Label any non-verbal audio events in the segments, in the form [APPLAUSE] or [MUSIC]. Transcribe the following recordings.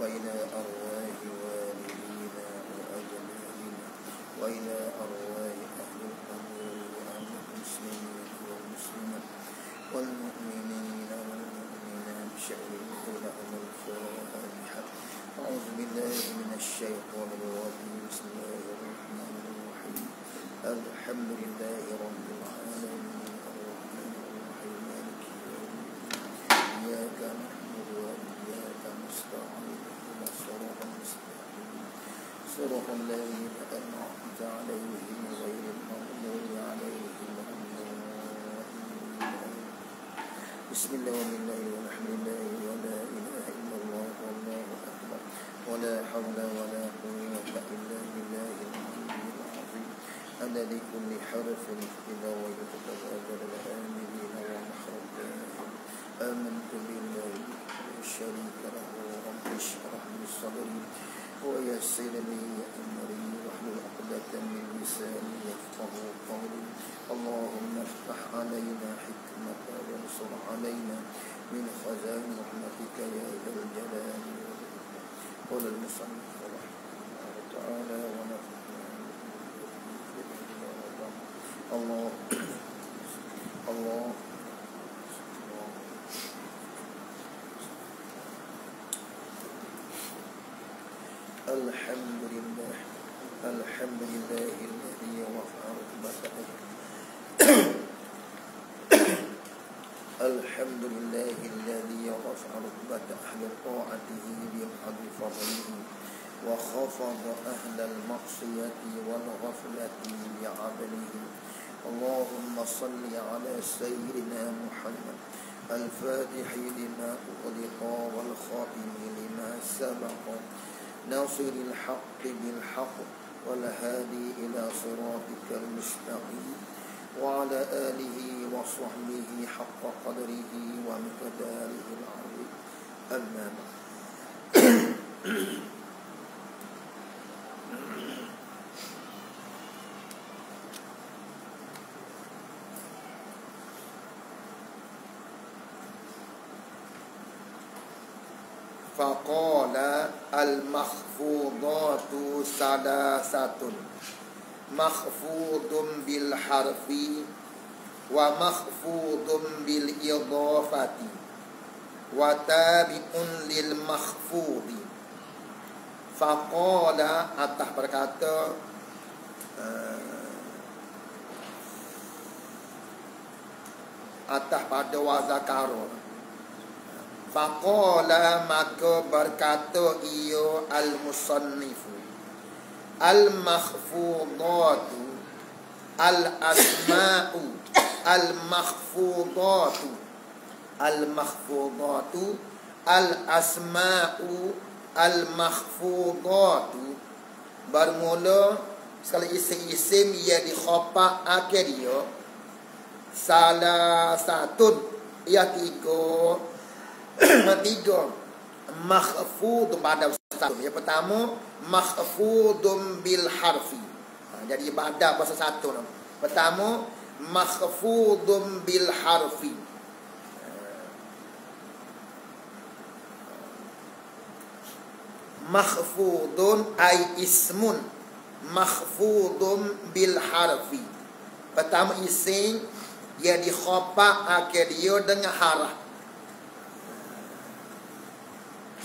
وإلى أرواح والدينا وأجمعين وإلى الحمد لله رب العالمين. الرحمن الرحيم مالك إياك نعبد وإياك نستعين اهدنا الصراط المستقيم صراط الذين أنعمت عليهم غير المغضوب عليهم ولا بسم الله والحمد لله ولا إله إلا الله والله أكبر ولا حول ولا قوة إلا بالله العلي العظيم أنا لكل حرف إذا وجدت أجل الآمنين ومخرجهم آمنت بالله شريك له رب اشرح لي صدري ويسر لي أمري واحلل عقدة من لساني يفقه قولي. اللهم افتح علينا حكمة وانصر علينا من خزائن رحمتك يا ذا الجلال والإكرام. قال المصنف رحمه الله تعالى ونفعنا الله الله الحمد لله الحمد لله الذي رفع رتبته [COUGHS] الحمد لله الذي رفع رتبة أهل طاعته بمحض فضله وخفض أهل المعصية والغفلة بعدله. اللهم صل على سيدنا محمد الفاتح لما أغلق والخاتم لما سبق. ناصر الحق بالحق والهادي إلى صراطك المستقيم وعلى آله وصحبه حق قدره ومقداره العظيم. أما بعد. فقال المخفوضات ثلاثة. مخفوض بالحرف ومخفوض بالإضافة. وتابع للمخفوض. فقال atas berkata atas pada wazakarun Faqala maka berkata ia al-musannifu Al-makhfudatu Al-asma'u Al-makhfudatu Al-makhfudatu Al-asma'u Al-makhfudatu Bermula Sekali isim-isim ia dikhopak akhir dia Salah satu Ia tiga [COUGHS] tiga makhfud pada satu yang pertama makhfudun bil harfi. Ha, jadi pada bahasa satu pertama makhfudun bil harfi. Makhfudun ay ismun. Makhfudun bil harfi. Pertama isim yang dikhapa akhir dia dengan harf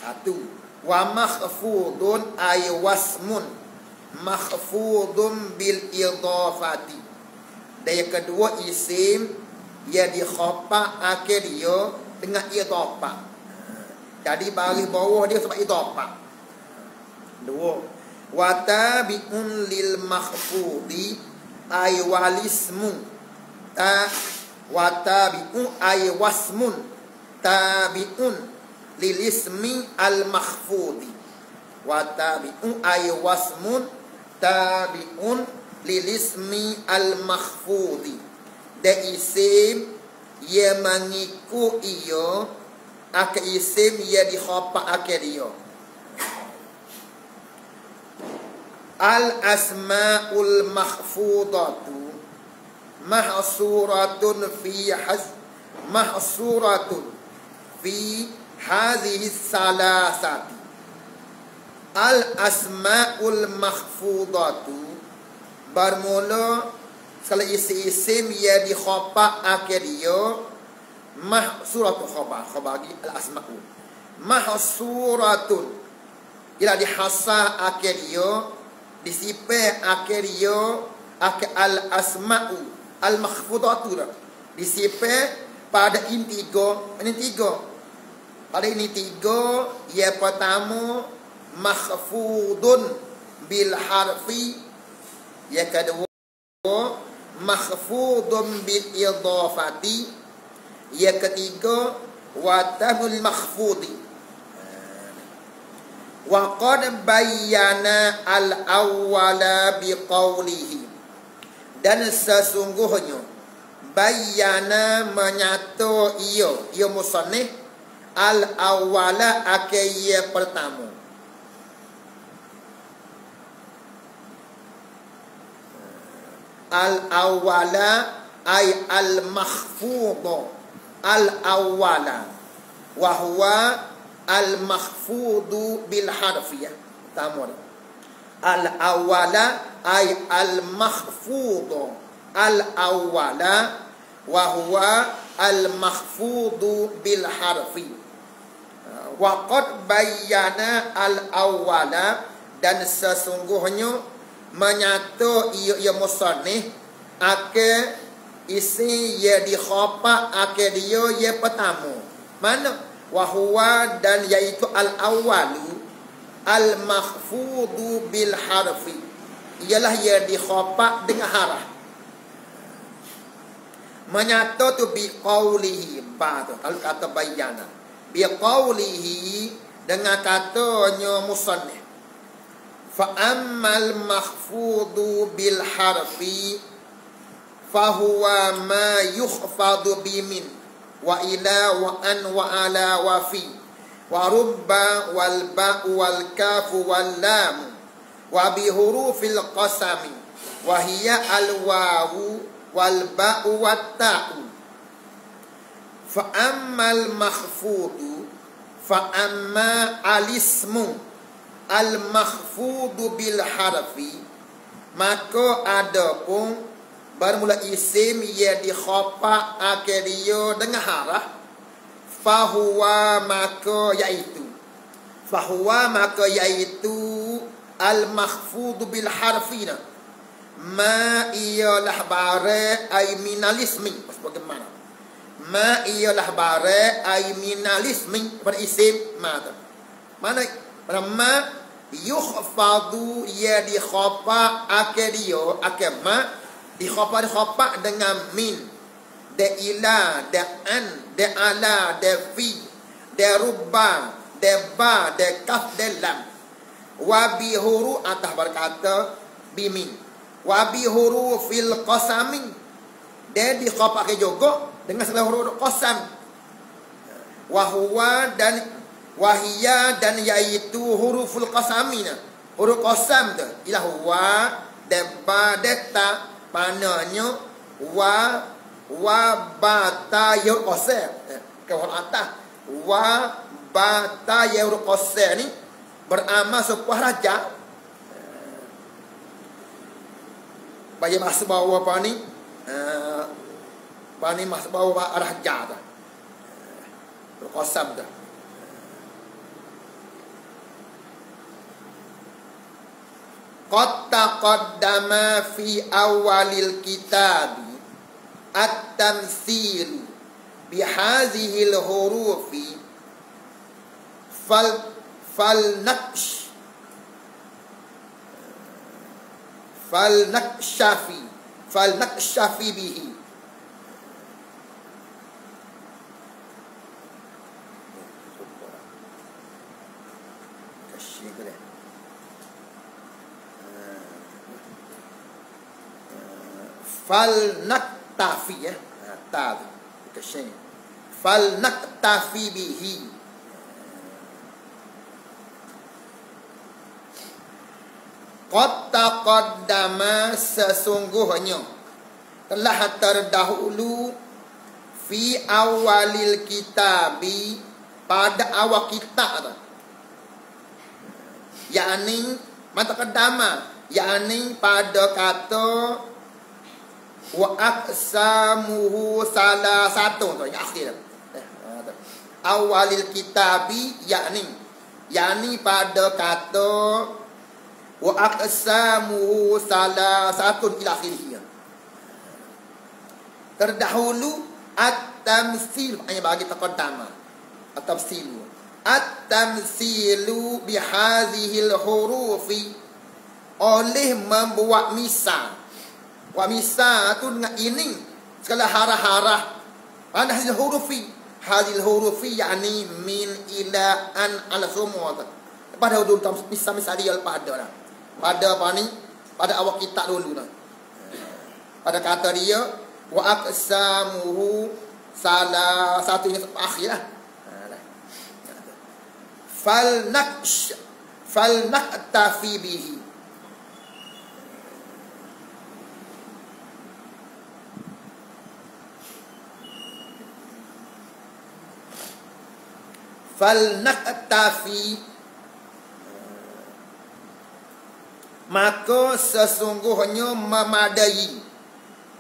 satu. Wa makhfudun ay wasmun. Makhfudun bil idafati. Dan yang kedua isim yang dikhapa akhir dia dengan idafah jadi bagi bawah dia sebab idafah dua. Wa tabi'un lil makhfudi ay walismu. Ta wa tabi'u ay wasmun. Tabi'un lil ismi al makhfudi wa tabi'u ay wasmun tabi'un lil ismi al makhfudi dan isim yang mengikut ia akan isim yang dikhapa akhir dia al asmaul makhfudatu mahsuratun fi haz mahsuratun fi hadhihi salasati al asmaul mahfudatu bermula kalau isim-isim ya di khapa akhir dia. Mahsuratu khaba khaba al asma'u mahsuratun ila di hasa akhir dia di sipe akhir al asma'u al mahfudatu di sipe pada inti tiga ini tiga pada ini tiga ya pertama mahfudun bil harfi. Ya kedua mahfudun bil idafati yang ketiga watamul mahfudi. Wa qad bayyana al awwala bi qawlihi. Dan sesungguhnya bayyana menyatu ia ia musannif al awwala akaya pertama al awwala ay al mahfudha al awwala wa huwa al mahfudhu bil harfiyah tamur al awwala ay al mahfudhu al awwala wa huwa al mahfudhu bil harfi wa qad bayyana al awwala dan sesungguhnya menyatu ia ia musannif ake isi ya di khapa ake dia ya pertama. Mana? Wahwa dan yaitu al awalu al mahfudu bil harfi ialah ya di dengan harah. Menyatu tu bi qaulihi ba tu kalau kata bayana bi qaulihi dengan katanya musannif فأما المخفوض بالحرف فهو ما يخفض بمن وإلى وأن وعلى وفي ورب والباء والكاف واللام وبحروف القسم وهي Fa ammal mahfudu Fa amma alismu. Al mahfudu bil harfi Maka ada pun Bermula isim Ia dikhopa akhiriya dengan harah. Fahuwa maka yaitu Fahuwa maka yaitu Al mahfudu bil harfi Ma iyalah bare Ay minalismi. Bagaimana ma ialah bare ay minalismi pada isim mana? Mana Pertama yukhfadu ya di khapa akadio akama di khapa di dengan min. De ila de an de ala de fi de rubba de ba de kaf de lam. Wa bi huru atah berkata bimin wa bi huru fil qasami de di khapa ke jogo dengan segala huruf qasam. Wa huwa dan wahia dan yaitu huruful qasamina huruf qasam tu. Ialah wa ba deta pananya wa wa ba ta ya qasam. Eh, ke atas. Wa ba ta ya huruf qasam ni beramal sebuah raja. Bagi mas bawa apa ni? Uh, apa ni mas bawa raja tu qasam tu qad taqaddama fi awalil kitab at-tamthil bi hadhihi al-hurufi fal fal fal naktafi ya ta ke shay fal naktafi bihi. Qad taqaddama sesungguhnya telah terdahulu fi awalil kitabi pada awal kitab tu. Yakni mata kedama yakni pada kata wa aqsamuhu salah satu tu yang akhir. Eh, awalil kitabi yakni yakni pada kata wa aqsamuhu salah satu ila akhirnya terdahulu at-tamsil hanya bagi taqaddama at-tamsilu at-tamsilu bihadhihi al-hurufi oleh membuat misal Wa misa tu dengan ini segala harah-harah. Pada hasil hurufi. Hasil hurufi yakni min ila an ala semua tu. Pada dulu tam misa misa dia pada lah. Pada apa ni? Pada awak kita dulu lah. Pada kata dia wa aqsamuhu salah satu yang akhir lah. Fal naksh fal naktafi bihi fal naktafi maka sesungguhnya memadai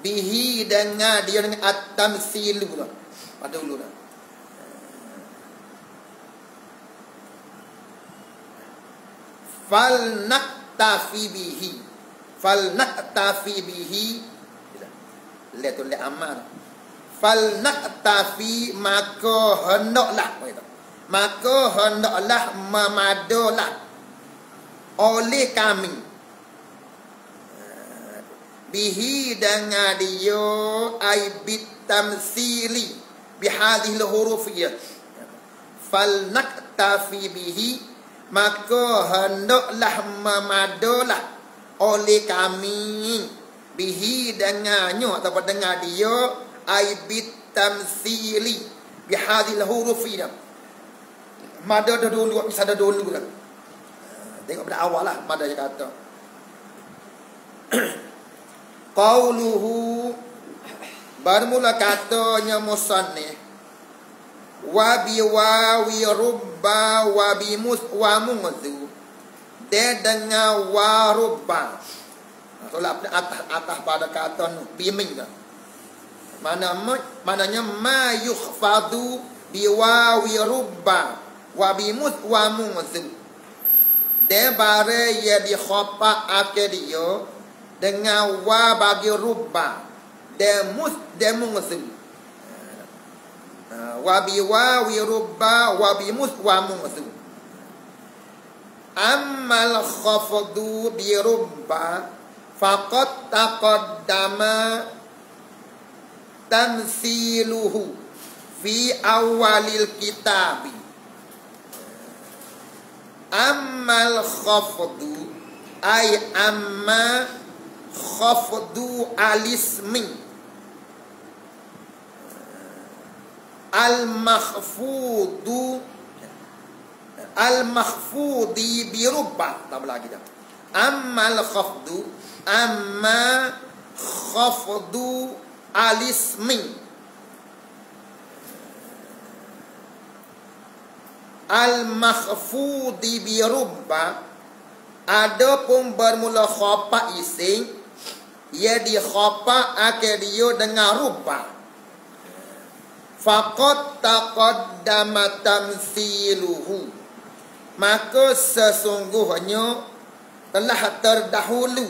bihi dengan dia dengan at-tamsil pula. Pada dulu dah. Fal naktafi bihi. Fal naktafi bihi. Lihat tu lihat amal. Fal naktafi maka hendaklah. Begitu maka hendaklah memadalah oleh kami. Bihi dengan dia aibit tamsili bihadhil hurufiyah fal naktafi bihi maka hendaklah memadalah oleh kami. Bihi dengannya atau dengan dia aibit tamsili bihadhil hurufiyah Mada dah dulu, bisa dah dulu lah. Tengok pada awal lah, Mada yang kata. [CLEARS THROAT] Qauluhu Bermula katanya musannih Wabi wawi rubba wabi mus wa mungzu Dia dengan wa rubba Tolak atas, atas pada kata biming lah Mana, mananya ma yukhfadu biwawi rubba wa bimut wa mungzu de bare ye di khopa akedio dengan wa bagi rubba. De mus de mungzu wa bi wa wi rubba wa bi mus wa mungzu ammal khafdu bi rubba faqad taqaddama tamsiluhu fi awalil kitabi Amal khafdu ay amma khafdu alismi al makhfudu al makhfudi bi rubba tak lagi dah amal khafdu amma khafdu alismi al-makhfudi bi rubba. Adapun bermula khapa ising ia di khapa akhir dengan rubba. Faqad taqaddama tamsiluhu maka sesungguhnya telah terdahulu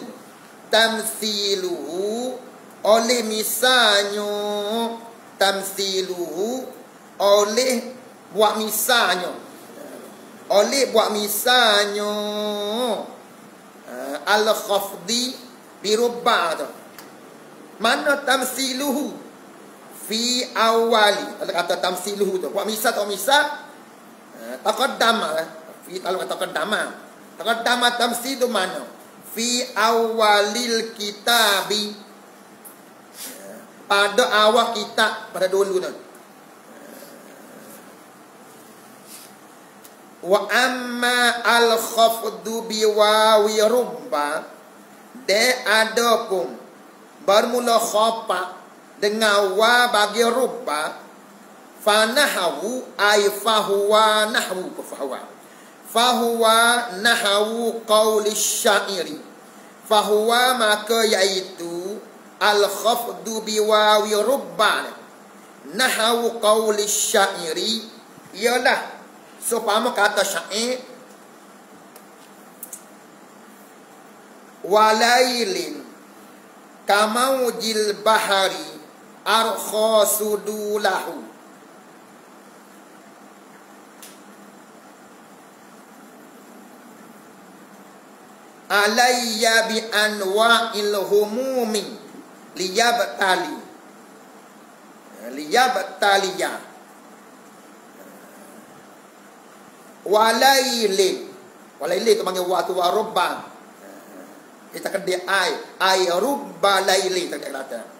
tamsiluhu oleh misalnya tamsiluhu oleh buat misalnya oleh buat misalnya uh, al-khafdi birubba tu. Mana tamsiluhu? Fi awali. Kalau kata tamsiluhu tu. Buat misal atau misal? Uh, taqaddama uh, fi kalau kata taqaddama. Taqaddama tamsil tu mana? Fi awalil kitabi. Pada awal kitab pada dulu tu wa amma al khafdu bi wawi rubba de adapun bermula khapa dengan wa bagi rupa fanahu ay fahuwa nahwu fahuwa fahuwa nahwu qauli syairi fahuwa maka iaitu al khafdu bi wawi rubba nahwu qauli syairi ialah syair walailin kamaujil bahari arkha sudulahu alayya bi anwa'il humumi liyabtali liyabtaliya walailin. Walailin itu panggil waktu warubban. Kita kena ai. Ai rubba laili tak kata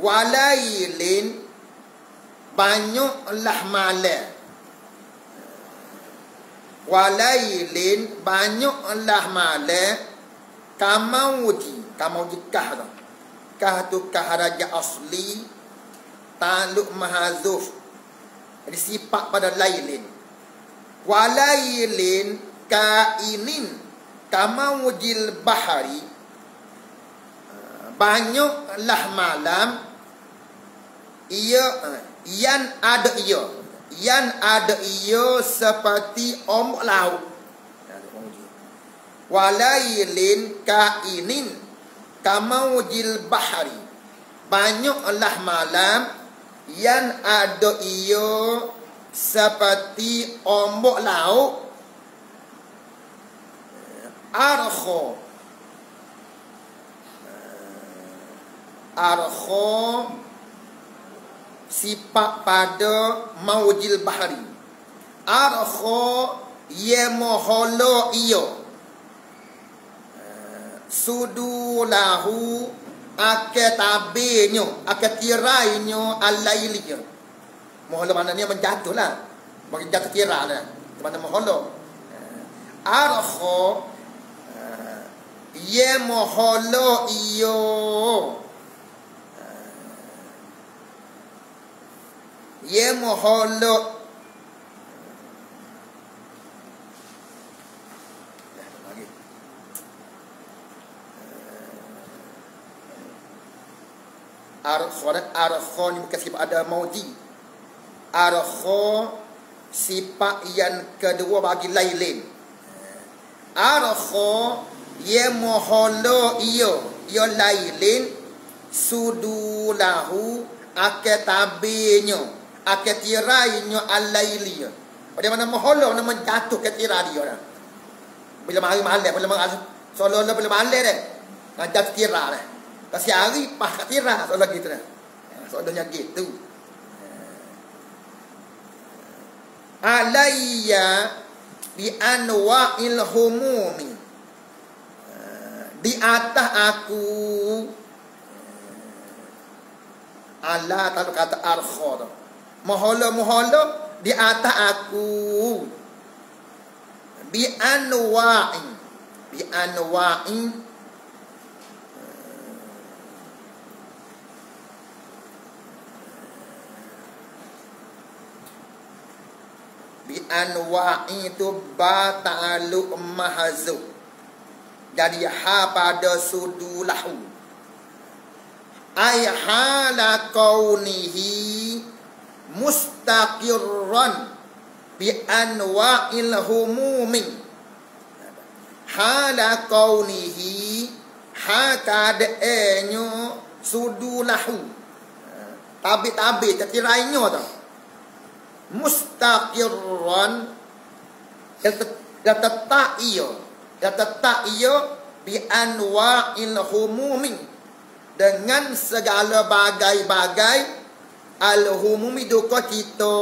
walailin banyaklah malam walailin banyaklah malam kamauji. Kamauji kah tu? Kah tu kah raja asli. Taluk mahazuf jadi sifat pada lailin walailin kainin kama wujil bahari banyaklah malam ia yang ada ia. Yang ada ia seperti ombak laut. Walailin kainin kama wujil bahari banyaklah malam yang ada ia seperti ombak laut arkho arkho sifat pada maujil bahari arkho ye moholo iyo. Sudulahu ake tabinyo ake tirainyo alailiyo moholo maknanya menjatuh lah. Bagi jatuh tirai lah mana moholo arkho ye moholo iyo. Ye moholo Arkho Arkho ni bukan sifat ada mauji Arkho sifat yang kedua bagi lain-lain Arkho ye moholo iyo. Yo lailin sudulahu ake tabinyo ake tirainyo alailiyo pada mana moholo nama jatuh ke tirai dia. Bila mari mahal bila mari solo bila mahal deh ngajak tirai deh kasi hari pah kat tirai solo gitu deh soalnya gitu alayya bi anwa'il humumi. Di atas aku Allah tak kata arkha tu. Moholo moholo di atas aku. Bi anwa'in bi anwa'in bi anwa'in tu ba ta'alluq mahzuf jadi ha pada sudu lahu. Ay hala kaunihi mustaqirran bi anwa'il humumi hala kaunihi ha kadaenyo sudu lahu. Tabi-tabi terkirainya tu mustaqirran. Tetap ia bi anwa'il humumi. Dengan segala bagai-bagai al humumi duka kita.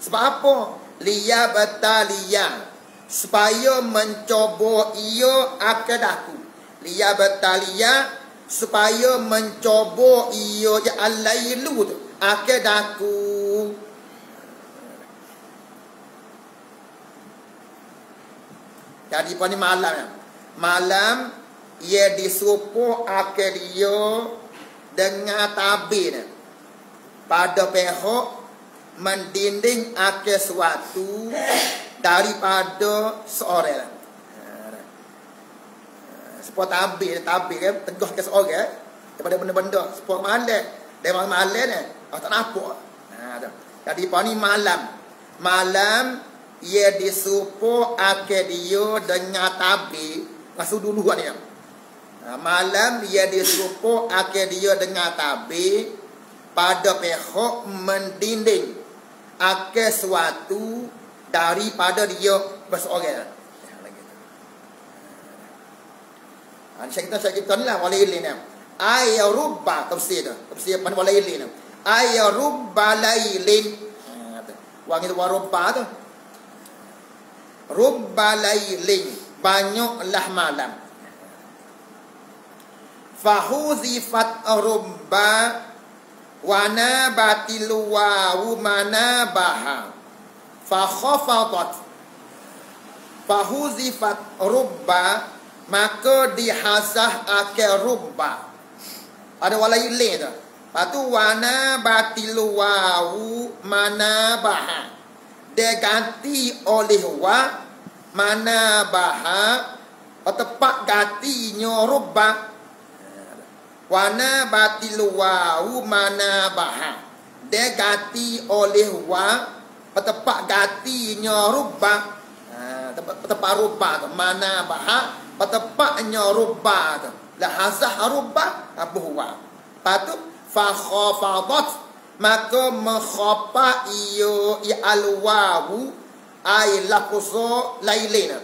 Sebab apa? Liya bataliya. Supaya mencoba ia akadaku liya bataliya supaya mencoba ia ya alailu Jadi pada malam Malam ia disupo akhir dia dengan tabir pada pihak mendinding akhir suatu daripada seorang Sepuluh tabir, tabir kan, teguh ke seorang daripada benda-benda. Sepuluh malam, dari malam ni, oh, tak nampak. Jadi, apa ni malam? Malam, ia disupo akhir dia dengan tabir. Masuk dulu ni. Ha, malam, ia disupo akhir dia dengan tabir pada pihak mendinding akhir suatu daripada dia berseorang. Ha, saya kita saya kita ni lah wala ilin ni. Rubba tafsir tu. Tafsir pan wala ilin. Ay rubba lailin. Ha, Wang itu warubba tu. Rubba lailin. Banyaklah malam. Fahuzifat rubba wana batil wawu mana baha. Fakhafadat. Fahuzifat rubba maka dihasah akal rubba ada wala ilih tu patu wana batilu wau mana baha dia ganti oleh wa mana baha tepat ganti rubba wana batilu wau mana baha. Dia ganti oleh wa tepat ganti rubba tepat rubba mana baha patapaknya rubba tu. La hazah rubba apa huwa patut fa khafadat maka makhapa iyo i alwawu ay lafzo lailin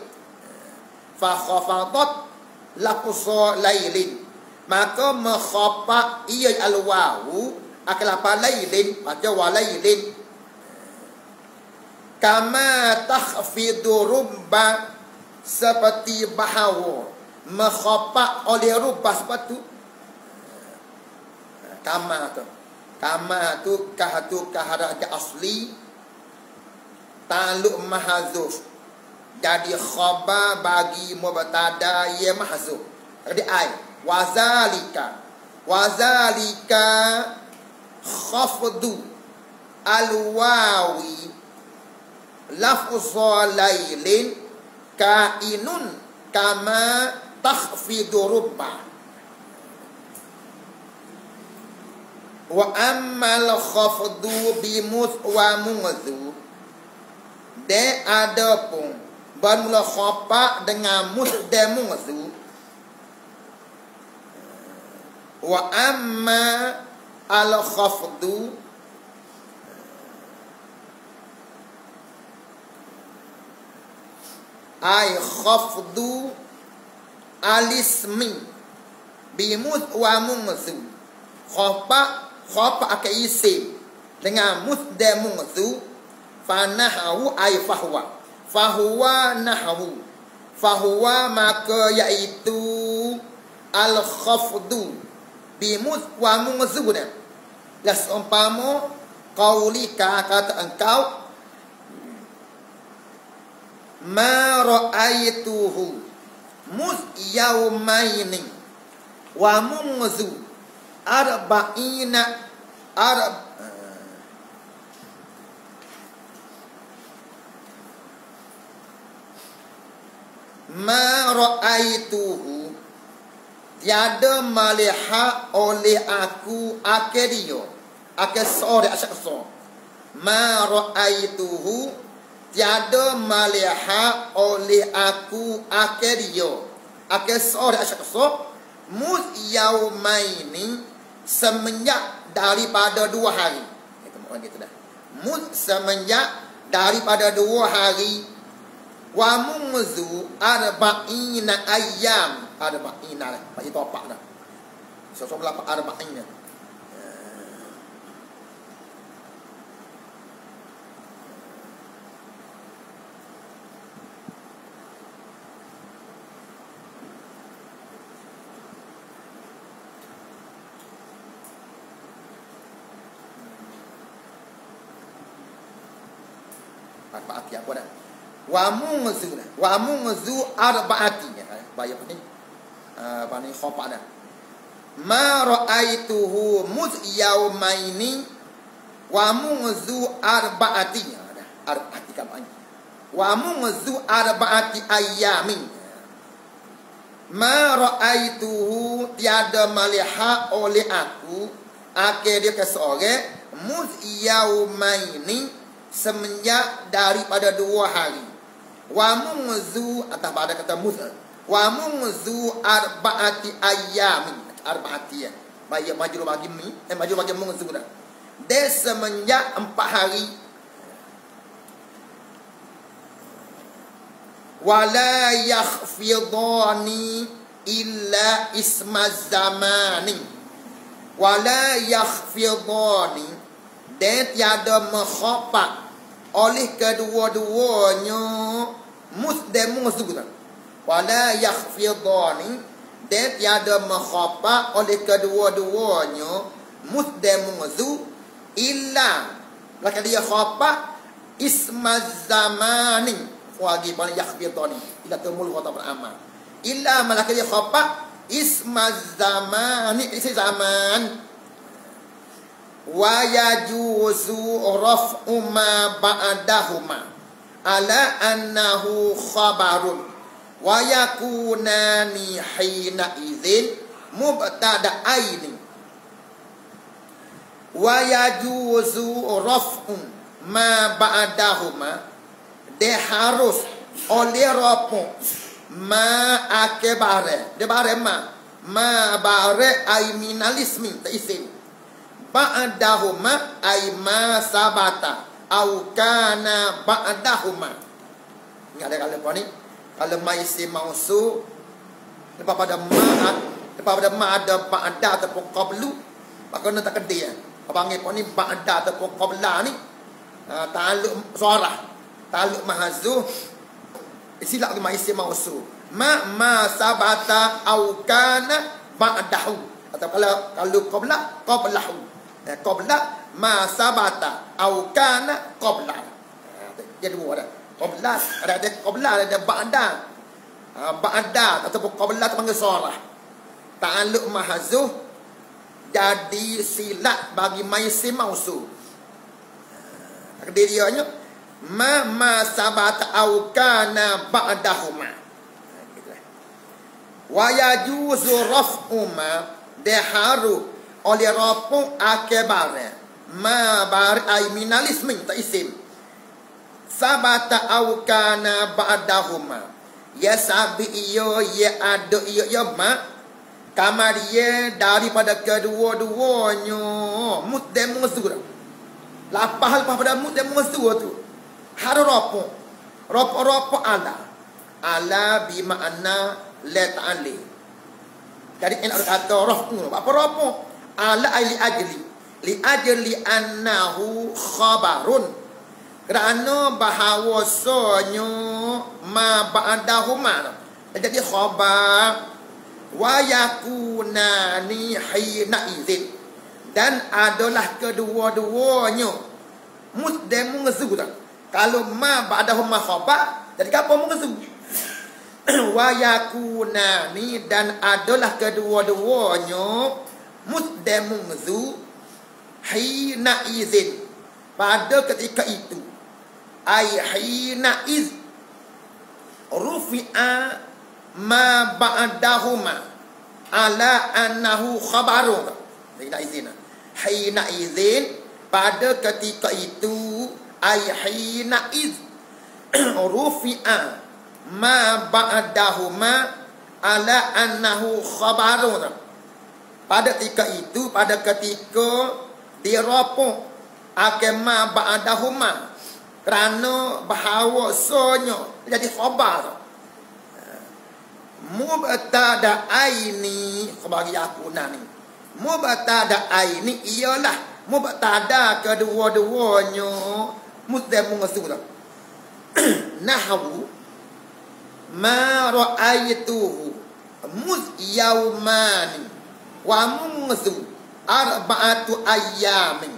fa khafadat lafzo lailin. Maka makhapa iyo alwawu akalapa lailin pada walailin kama takhfidu rubba seperti bahawa mengkhapak oleh rubah sepatu. Kama tu kama tu kah tu kaharah ke asli. Taluk mahazuf. Jadi khaba bagi mubtada ya mahzuf jadi ai wazalika. Wazalika khafdu alwawi lafzul lailin kainun kama takhfidu rubba wa ammal khafdu bi mus wa munzu de adapun ban mula khapa dengan mus de munzu wa amma al khafdu ay khafdu alismi. Bimut wa mumzu khapa khapa akai isim. Dengan musda mumzu fanahu ay fahwa fahuwa nahwu fahuwa maka yaitu al khafdu bimut wa mumzu las umpama qaulika kata engkau ma ra'aituhu mus yaumaini. Wa munzu arba'ina arab ma ra'aituhu tiada melihat oleh aku akedio akes sore ma ra'aituhu tiada melihat oleh aku akhir dia akhir sore asyik so mus yaumaini semenjak daripada dua hari. Itu mohon gitu dah. Mus semenjak daripada dua hari wa munzu arba'ina ayyam. Arba'ina lah. Pak itu apa dah. Sesuatu berapa arba'ina arba'ati apa dah. Wa munzu wa munzu arba'ati ya bayar ni. Uh, apa ni khopak dah. Ma ra'aituhu muz yaumaini wa munzu arba'ati dah arba'ati kapan wa munzu arba'ati ayamin ma ra'aituhu tiada melihat oleh aku. Akhir dia ke seorang muz yaumaini semenjak daripada dua hari. Wa munzu atas pada kata muz wa munzu arba'ati ayamin arba'ati ya. Bayar majrur bagi mi eh majrur bagi munzu dah. Dia semenjak empat hari. Wala yakhfidani illa isma zamani. Wala yakhfidani dan tiada mengkhapak oleh kedua-duanya musdem musdem wala yakhfidani dan tiada mengkhapak oleh kedua-duanya musdem musdem illa maka dia khapak isma zamani. Wagi bani yakhfidani ila tumul kata beramal. Illa malaka dia khapak isma zamani. Isi zaman wa yajuzu raf'u ma ba'dahuma. Ala annahu khabarun. Wa yakunani hina idzin mubtada'aini wa yajuzu raf'u ma ba'dahuma. Dia harus oleh rapu ma akebare. Dia bare ma. Ma bare ay minalismi ta isim ba'dahuma ay ma sabata. Au kana ba'dahuma. Ingat ada kalau ni? Kalau ma isim mausu lepas pada ma lepas pada ma ada ba'da ataupun qablu maka nak tak kedia apa panggil ni? Ba'da ataupun qabla ni uh, ta'alluq suara ta'alluq mahazuh silap ke ma isim mausu. Ma ma sabata au kana ba'dahu. Atau kalau kalau qabla qablahu. eh, qabla ma sabata au kana qabla. Jadi dua ada qabla ada ada qabla ada ba'da. Uh, ba'da ataupun qabla tu panggil sarah. Ta'alluq mahzuh jadi silat bagi maisim mausu. Takdirnya ma ma sabata au kana ba'dahuma. Wa yajuzu raf'uma deharu oleh rafu akebare ma bar ay minalismin ta isim. Sabata au kana ba'dahuma ya sabi iyo ya ado iyo ya ma. Kamar ye daripada kedua-duanya. Mudem musura lapah lepas pada mudem musura tu. Haru rafu rafu rafu ala ala bi makna la ta'ali jadi ada kata rafu apa rafu ala li ajli. Li ajli annahu khabarun. Kerana bahawasanya ma ba'dahuma. Jadi khabar wa yakunani hina izin. Dan adalah kedua-duanya. Musdem mengesu kalau ma ba'dahuma khabar jadi apa mengesu [CLEARS THROAT] wa yakunani dan adalah kedua-duanya musdem mengesu hina izin pada ketika itu ai hina iz rufi'a ma ba'dahuma ala annahu khabarun hina izin hina izin pada ketika itu ai hina iz rufi'a ma ba'dahuma ala annahu khabarun pada ketika itu pada ketika dirapuk akema ba'dahuma kerana bahawa sonyo jadi khabar. Mubtada aini bagi aku nani mubtada aini ialah mubtada kedua-duanya muslim mengesu [CLEARS THROAT] nahwu ma ra'aytuhu muz yaumani wa munzu arba'atu ayyamin.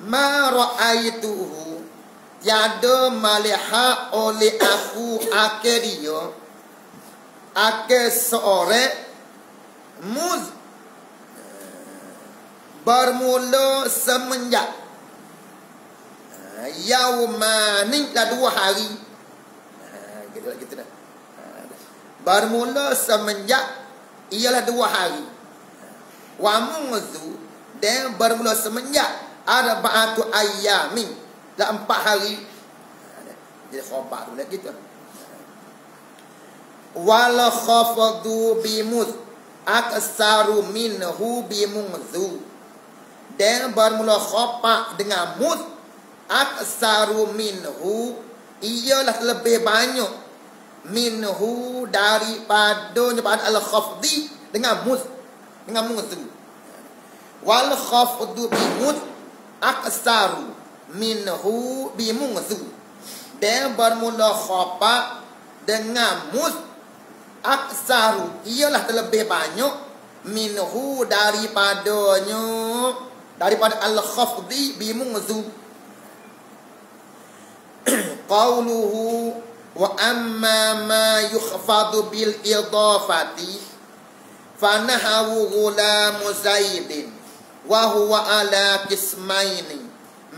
Ma ra'aytuhu tiada melihat oleh aku akhir dia. Akal seorang Muz. Bermula semenjak. Yauma ni dah dua hari. Gitu lah gitu dah. Bermula semenjak Ialah dua hari. Wa muzu Dan bermula semenjak Arba'atu ayyamin Dah empat hari. Jadi khabar tu gitu. Wal khafadu bimuz Aksaru minhu bimuzu Dan bermula khapak dengan muz Aksaru minhu Ialah lebih banyak Minhu daripada Pada al-khafdi Dengan muz Dengan muzu Wal khafdu bimuz aksaru minhu bimungzu dan bermula khapa dengan mus aksaru. Ialah terlebih banyak minhu daripadanya daripada al khafdi bimungzu [COUGHS] qawluhu wa amma ma yukhfadu bil idafati fanahu ghulamu zaidin wa huwa ala qismaini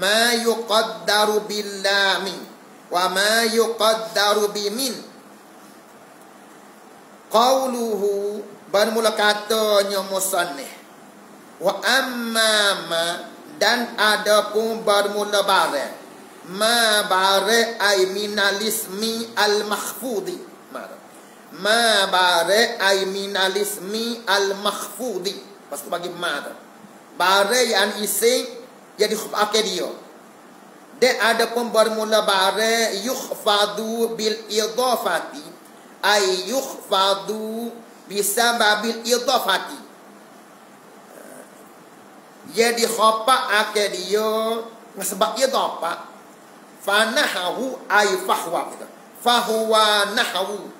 ma yuqaddaru billami wa ma yuqaddaru bimin qawluhu bermula katanya musannif wa amma ma dan ada pun bermula bare ma bare ay minalismi al mahfudi ma bare ay minalismi al mahfudi pas bagi ma bare yang isi jadi akhir dia. Dan ada pun bermula bare yukhfadu bil idafati ay yukhfadu bisababil idafati jadi khapa akhir dia sebab idafah fanahu ay fahwa fahuwa nahu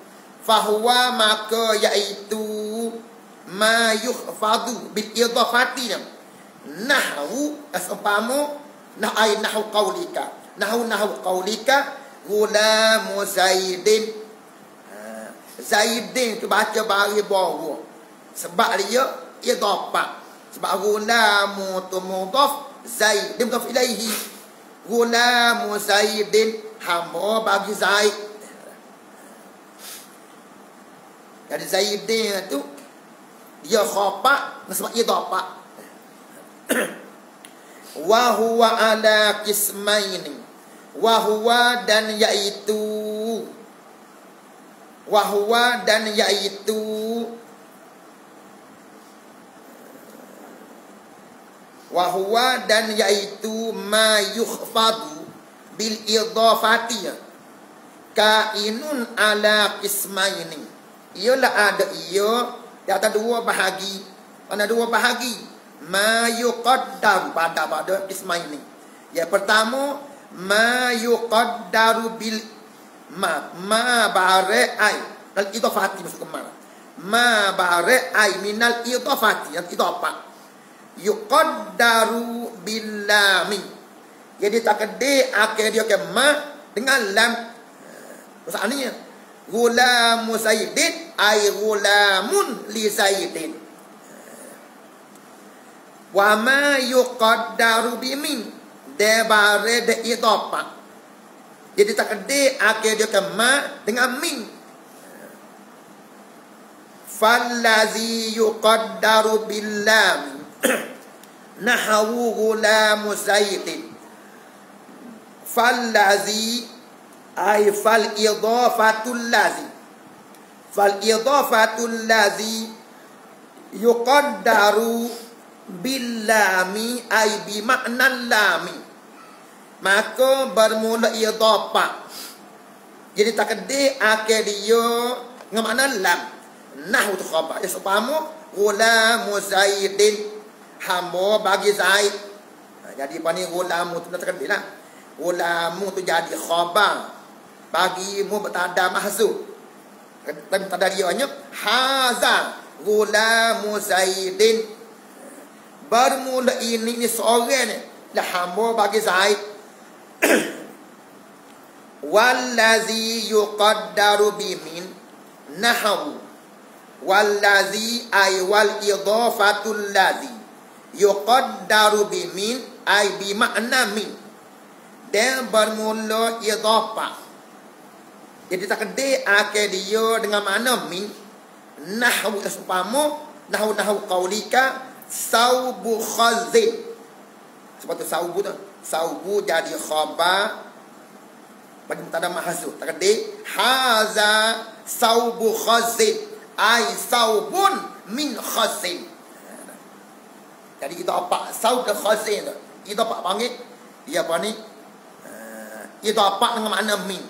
fahuwa maka iaitu ma yukhfadu bil idafati nahwu asampamu nah ay nahwu qaulika. Nahwu nahwu qaulika gulamu zaidin. Ha, zaidin tu baca bagi bawah sebab dia ia dapat sebab gulamu tu mudaf zaid dia mudaf ilaihi gulamu zaidin hamba bagi zaid. Jadi zaidin tu dia khapa sebab ia dapat. [CLEARS THROAT] Wa huwa ala qismaini wa huwa dan yaitu. Wa huwa dan yaitu wa huwa dan yaitu ma yukhfadu bil idafati kainun ala qismaini ialah ada ia di atas dua bahagi mana dua bahagi ma yuqaddaru pada pada isma ini. Yang pertama ma yuqaddaru bil ma ma bare ai al idafati masuk ke mana? Ma bare ai minal idafati yang apa? Yuqaddaru bil lami. Jadi tak akhir dia ke ma dengan lam. Maksudnya gulamu sayyidin ai gulamun li sayyidin. Wa ma yuqaddaru bimin. De bare de idopa. Jadi tak akhir dia kema dengan min. Fallazi yuqaddaru billam [CLEARS THROAT] nahawu gulam zaidin fallazi ay fal idafatul ladzi fal idafatul ladzi yuqaddaru bilami ai bi makna lami. Maka bermula dopak jadi tak kede akhir dia dengan makna lam. Nah untuk khabar. Ya sepamu gula muzaidin hamba bagi zaid. Ha, jadi pani gula mu tu tak kede lah gula mu tu jadi khabar. Bagi mu bertada mahzub tapi tak ada dia haza gula muzaidin bermula ini ni seorang ni lah hamba bagi Zaid. [CLEARS THROAT] Wallazi yuqaddaru bimin nahawu. Wallazi ay wal idafatul ladzi yuqaddaru bi min ay bi makna min. Dan bermula idafah jadi takdir akhir dia dengan makna min. Nahwu umpama nahwu nahwu qaulika saubu khazin. Sebab tu saubu tu saubu jadi khabar bagi mutada mahzuf takdir haza saubu khazin. Ai saubun min khazin jadi kita apa saub ke khazin tu. Kita apa panggil dia apa ni? Itu apa dengan makna min.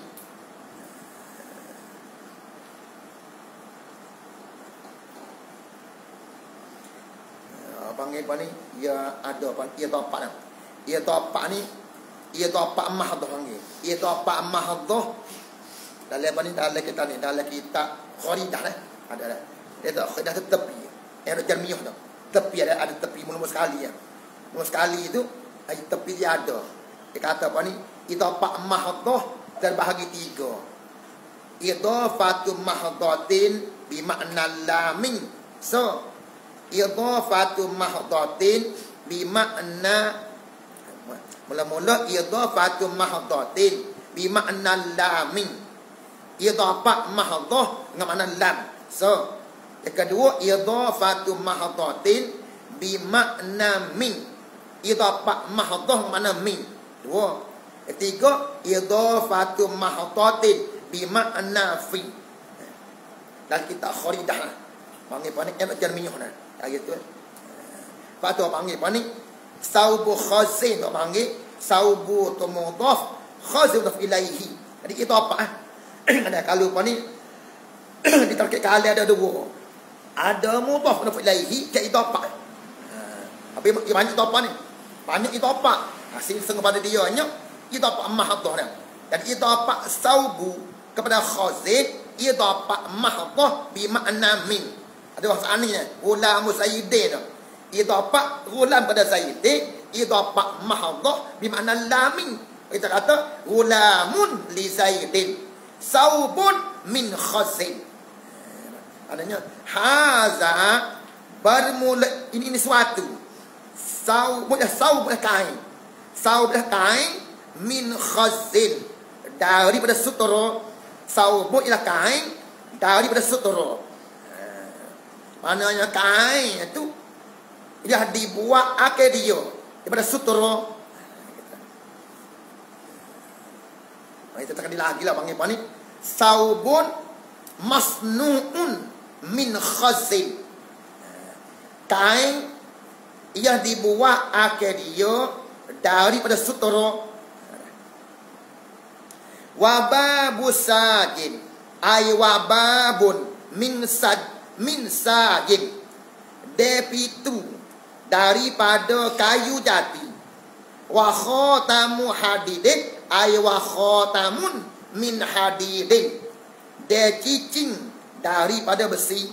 Panggil apa ni? Ia ada apa? Ia tapak ni ia tapak ni ia tapak mahdhah panggil. Ia tapak mahdhah dalam apa ni? Dalam kita ni. Dalam kita kharidah lah ada dah. Dia tak kharidah tu tepi yang ada jarmiyah tu tepi ada ada tepi mula-mula sekali ya. Mula sekali tu ai tepi dia ada. Dia kata apa ni? Ia tapak mahdhah terbahagi tiga. Idafatu mahdhatin bi makna lamin. So idafatu mahdatin bi makna mula-mula idafatu mahdatin bi makna lamin. Idafat mahdah dengan makna lam. So yang kedua idafatu mahdatin bi makna min idafat mahdah makna min dua ketiga idafatu mahdatin bi makna fi dan kita kharidah panggil panik yang macam minyak nah ayat tu Lepas tu panggil apa ni? Saubu khazin tu panggil. Saubu tu mudaf. Khazin tu ilaihi. Jadi kita apa? [CLEARS THROAT] ada kalau apa ni? [CLEARS THROAT] di tarkib kali ada dua. Ada mudaf tu ilaihi. Kayak itu apa? Tapi ha. banyak apa ni? Banyak apa? Hasil setengah pada dia hanya. Itu apa? Mahadah dia. Itu apa? Saubu kepada khazin. Itu apa? Mahadah bimakna min. Ada bahasa ni. Ulamu sayyidin tu idafah gulam pada sayyidi idafah mahdhah bermakna lamin kita kata gulamun li sayyidin saubun min khasin adanya haza bermula ini ini suatu saub boleh saub boleh kain. Saub boleh kain min khasin daripada sutera saub boleh kain daripada sutera Mananya kain itu dia dibuat akhir dia daripada sutera kita tak lagi lah panggil apa ni. Saubun masnuun min khazin. Kain yang dibuat akhir dia daripada sutera. Wababu sajin ay wababun min sad min sajin depitu daripada kayu jati. Wa khatamu hadidin. Ay wa khatamun min hadidin. De cicing daripada besi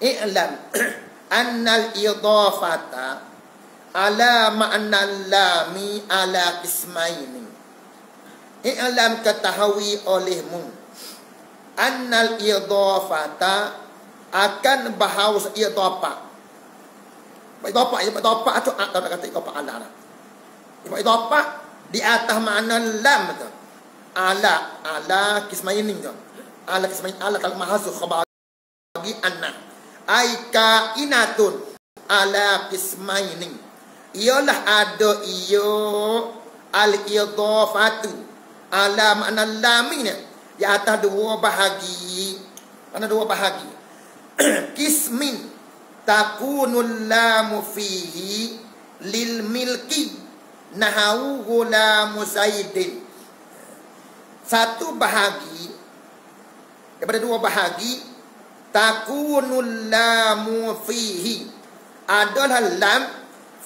i'lam [CLEARS THROAT] annal idafata ala ma'na lami ala qismaini i'lam ketahui olehmu annal idafata akan itu apa? Sebab itu apa? Itu akal nak kata itu apa ala apa? Di atas makna lam tu. Ala. Ala kismai ni tu. Kismai ala kalau mahasu khabar bagi anak. Aika inatun. Ala kismai ni. Ialah ada iyo al-idhafatu. Ala makna lam ni. Di atas dua bahagi. Mana dua bahagi? [CLEARS THROAT] Kismin takunul lamu fihi lil milki nahu gulamu zaidin satu bahagi daripada dua bahagi takunul lamu fihi. Adalah lam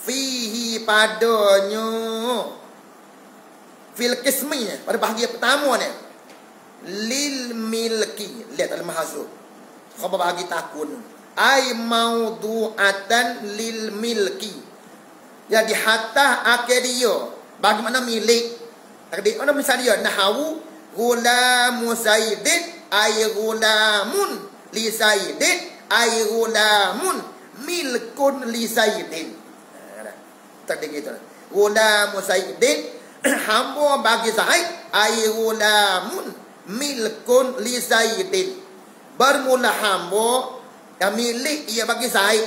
fihi padanya. Fil kismi pada bahagi pertama ni. Lil milki. Lihat al-mahzub khabar bahagi takun. Ay maudu'atan lil milki. Jadi hatta akhir dia bagaimana milik? Tadi mana misal dia nahawu gulamu zaidin ay gulamun li sayyidin ay gulamun milkun li sayyidin tak gitu gulamu sayyidin [CLEARS THROAT] hamba bagi Zaid. Ay gulamun milkun li sayyidin bermula hamba yang milik ia bagi Zaid.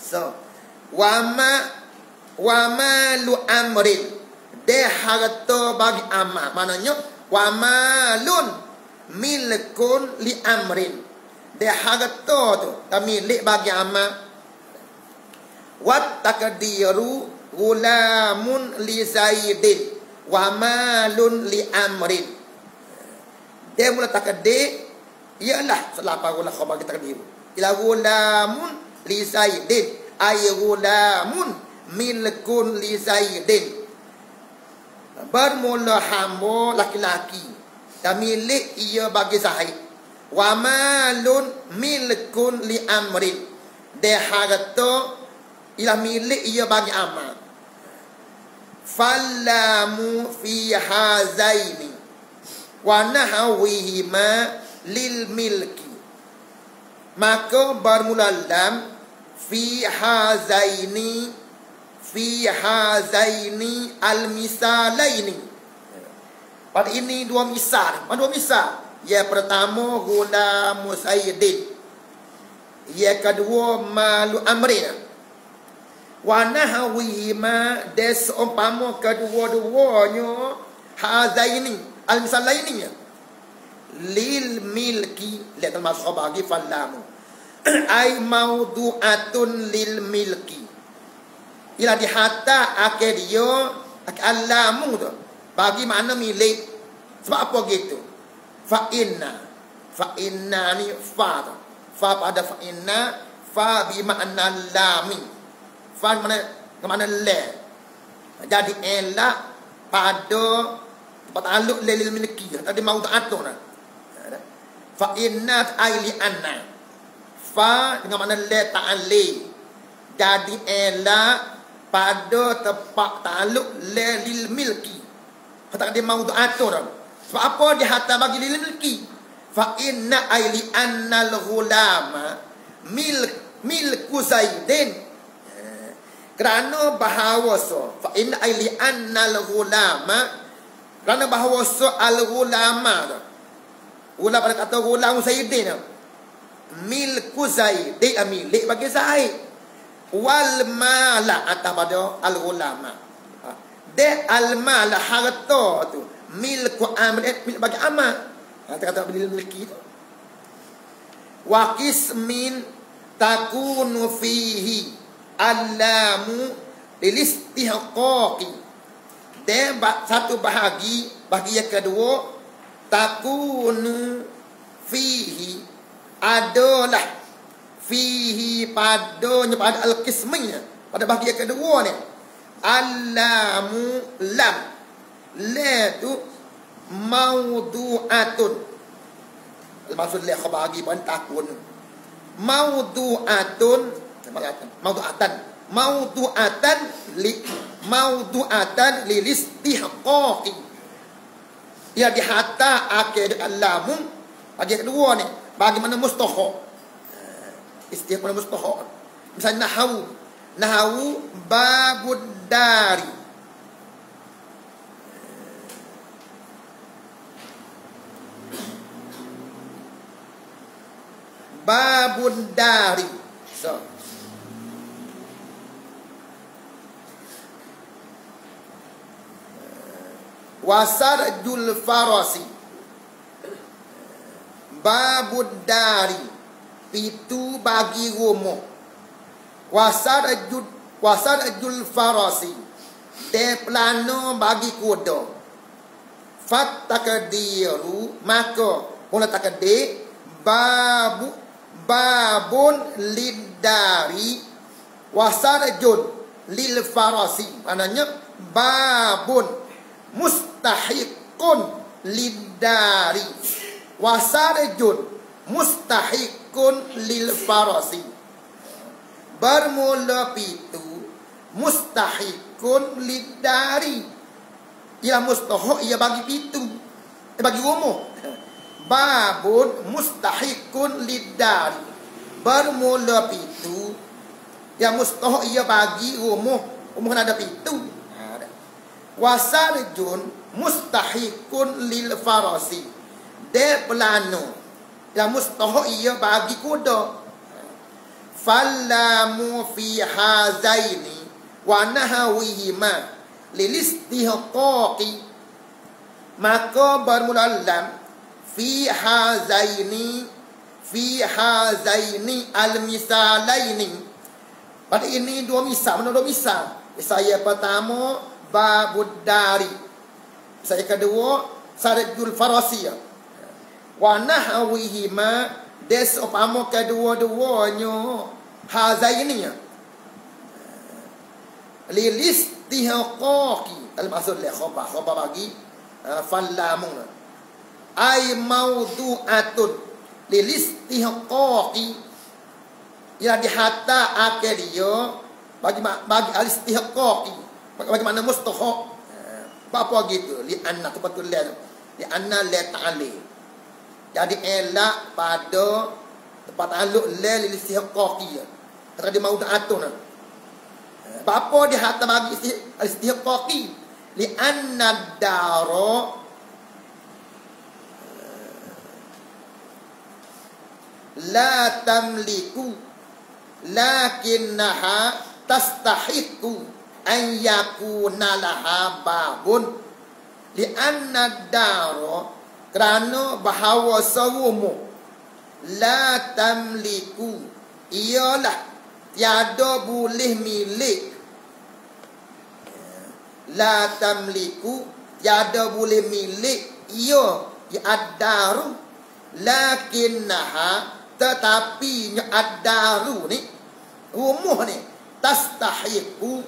So wama wama lu amrin. De harta bagi amal maknanya wamalun milkun li amrin. De harta tu. Milik bagi amal. Wat takdiru gulamun li zaidin. Wamalun li amrin. Dia mula takdir ialah selapa gula khabar kita takdir. Ila gulamun li zaidin. Ay gulamun milkun li zaidin. Bermula hamba laki-laki dan milik ia bagi Zaid wa malun milkun li amrin de harta ialah milik ia bagi amal. Fallamu fi hazaini. Wa nahwihima lil milki. Maka bermula lam fi hazaini fi hazaini al misalaini pada ini dua misal. Pada dua misal? Yang pertama guna musayyidin yang kedua malu amrin. Wa nahwihi ma des umpama kedua-duanya hazaini al misalaini lil milki lihat termasuk bagi fallamu [CLEARS THROAT] ai maudu'atun lil milki. Ialah di hatta akhir dia alamu tu bagi mana milik. Sebab apa gitu? Fa inna. Fa inna ni fa tu. Fa pada fa inna fa bi makna lami. Fa mana? Ke mana le? Jadi elak pada tempat aluk lelil miliki. Tadi mau tak atur fa inna aili anna. Fa dengan mana le ta'ali jadi elak pada tempat takluk lil milki kata dia mau tu atur sebab apa dia hatta bagi lil milki? Fa inna aili annal ghulama milk milku zaidin. Eh, kerana bahawa so fa inna aili annal ghulama kerana bahawa so al ghulama ulama pada kata ghulam zaidin milku zaidin milik bagi zaid. Wal mala atas pada al ulama de al mala harta tu. Milku amal milik bagi amal. Kata kata beli miliki tu. Wa qismin takunu fihi alamu lil istihqaqi de satu bahagi bagi yang kedua takunu fihi adalah fihi padanya pada al-qismiyya pada bahagian kedua ni alamu lam. La tu maudu'atun. Maksud la khabar bagi pan takun. Maudu'atun maudu'atan maudu'atan. Li maudu'atan li istihqaqi ya di hatta akhir alamu. Bagi kedua ni bagaimana mustahaq istilah pada mustahak. Misalnya nahawu. Nahawu babud dari. Babud dari. So. Wasar jul farasi. Babud dari itu bagi rumah wasar ajul farasi de plano bagi kuda. Fat takdiru maka pula takdir babu babun lidari wasar lil farasi maknanya babun mustahiqun lidari wasar ajud mustahiq kun lil farasi bermula pitu mustahikun lidari. Ia mustahok ia bagi pitu ia bagi umum babun mustahikun lidari. Bermula pintu yang mustahak ia bagi rumah rumah ada pintu. Wasarjun mustahikun lil farasi. De pelano yang mustahak ia bagi kuda. Fallamu fi hazaini wa nahawihima lilistihqaqi maka bermula lam fi hazaini fi hazaini al misalaini pada ini dua misal mana dua misal? Saya pertama babud dari. Saya kedua sarjul farasiyah. Wa nahwihi ma des upama kedua-duanya hazaini lilis tihaqaqi al maksud le khabar khabar bagi uh, fallamun ay mawdu'atun lil istihqaqi ya dihatta akhir dia bagi bagi al istihqaqi bagi mana mustahaq apa gitu? Li anna betul la li anna la ta'ali. Jadi elak pada tempat aluk la lil istihqaqi kata dia mawdu'atun apa dia hatta bagi istihqaqi li anna daro la tamliku lakinnaha tastahiqu an yakuna laha babun. Li anna daro kerana bahawa serumu la tamliku ialah tiada boleh milik. La tamliku tiada boleh milik. Ia ad-daru lakinnaha tetapi ad-daru ni rumah ni tastahiqu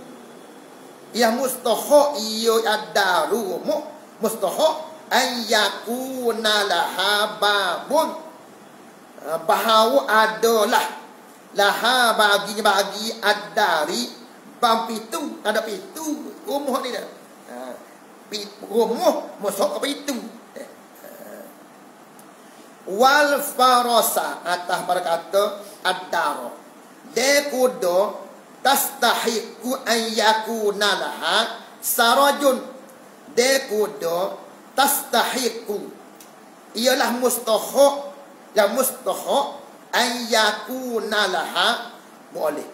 ya mustahaq iyo ad-daru rumah mustahaq an yakuna laha babun. Ha, bahawa adalah laha bagi bagi ad-dari bam pitu ada pitu rumah ni dah. Ha, rumah mustahaq pitu. Wal farasa atah berkata ad-dar de kudo tastahiqu an yakuna laha sarajun. De kudo tastahiqu. Ialah mustahaq yang mustahaq an yakuna laha boleh.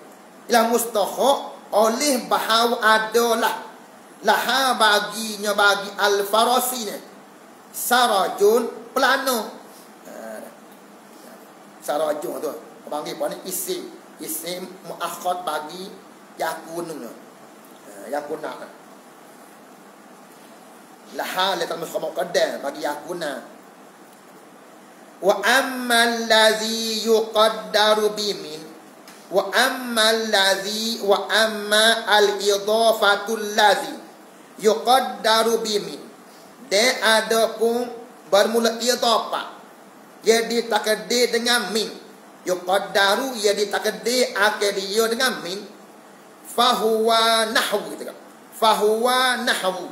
Ialah mustahaq oleh bahawa adalah. Laha baginya bagi al-farasi sarajun pelano sarajun tu panggil apa ni? Isim. Isim muakhad bagi yakun tu ha, yakun nak laha letak muskama qaddam bagi yakuna wa amma allazi yuqaddaru bimin. Wa amma allazi wa amma al idafatu allazi yuqaddaru bimin. De ada pun bermula idafah ia ditakdir dengan min. Yuqaddaru ia ditakdir akhir dia dengan min. Fahuwa nahwu kita fahuwa nahwu.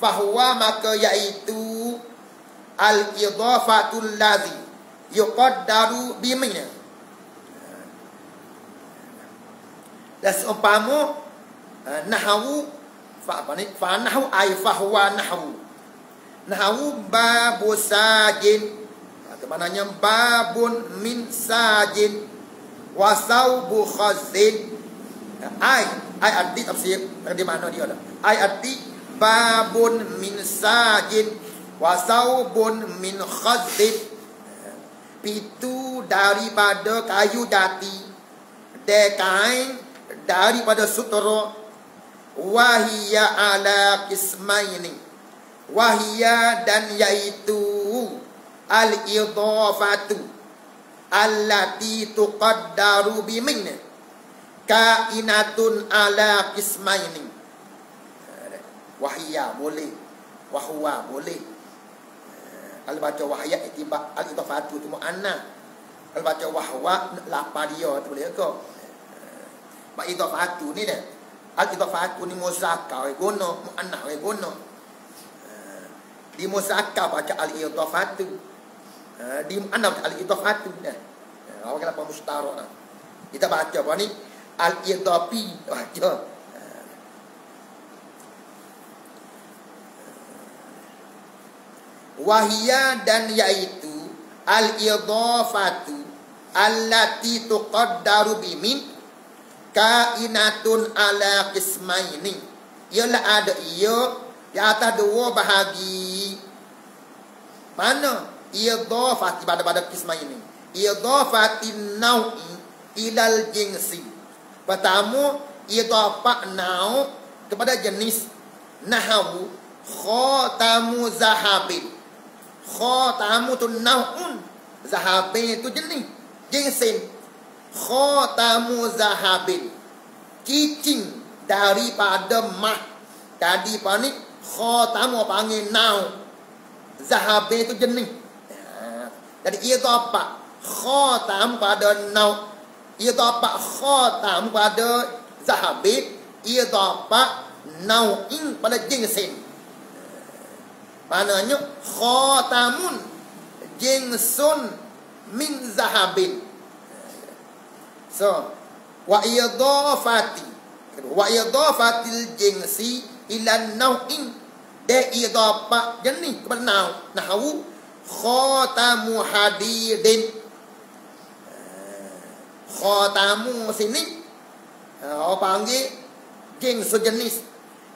Fahuwa maka iaitu al idafatul ladzi yuqaddaru bi min dan seumpama uh, nahwu fa apa ni? Fa nahwu ai fahuwa nahwu nahwu babu sajin. Maknanya babun min sajin. Wa saubu khazin. Ai ai arti tafsir di mana dia lah ai arti babun min sajin. Wa saubun min khazin pitu daripada kayu jati. De kain daripada sutera wahia ala kismaini. Wahia dan yaitu al-idhafatu. Allati tuqaddaru bi min kainatun ala qismaini wahya boleh. Wahwa boleh al baca wahya itiba al idhafatu tu muanna al baca wahwa lapa dia tu boleh ke ba idhafatu ni dah al idhafatu ni muzakkar guna muanna guna di muzakkar baca al idhafatu Ha, di mana al-idafatu dah. Orang kata mustarak dah. Kita baca apa ni? Al-idafi baca. Wahia dan yaitu al-idafatu allati tuqaddaru bimin kainatun ala qismaini. Ialah ada ia di atas dua bahagi. Mana? Idafati pada pada qismaini. Idafati nau'i ilal jinsi. Pertama idafat nau kepada jenis nahawu khatamu zahabin khatamu tu nau'un zahabin tu jenis jinsin. Khatamu zahabin cicing daripada mah. Tadi apa ni? Khatamu panggil nau. Zahabin itu jenis. Ha. jadi ia tu apa? Khatam pada nau. Ia tu apa? Khatam pada zahabin. Ia tu apa? Nau'in pada jinsin maknanya khatamun jinsun min zahabin. So, wa idafati wa idafatil jinsi ila nau'in. Da idafa jenis kepada nau nahwu khatamu hadidin. Khatamu sini orang panggil geng sejenis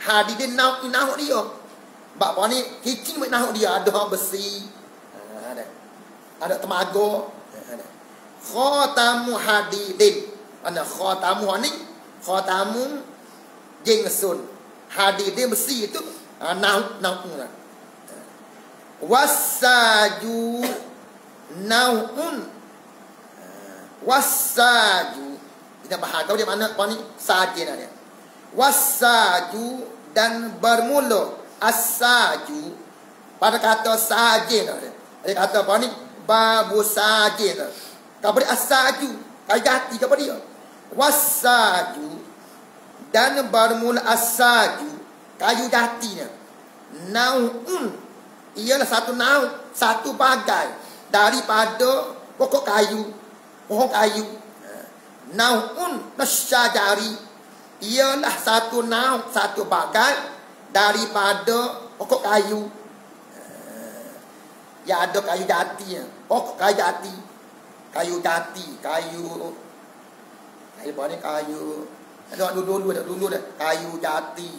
hadidin nau nau dia bab ni kicing nau dia. Ada besi. Ada. Temaga khatamu hadidin. Ana khatamu ni? Khatamu jingsun hadidin besi itu nau nau wasaju naun wasaju kita bahas tahu dia mana apa ni? Saja dia. Wasaju dan bermula asaju pada kata saja dia kata apa ni babu sajid. Kepada asaju. Kayu jati kepada dia. Wasaju. Dan bermula asaju. Kayu jatinya. Nau'un. Ialah satu nau' Satu bagai. Daripada pokok kayu. Pokok kayu. Nau'un nasyajari. Ialah satu nau' Satu bagai. Daripada pokok kayu. Ya ada kayu jati ya. Oh kayu jati. Kayu jati, kayu kayu apa ni kayu ada dulu dulu dah dulu dah kayu jati.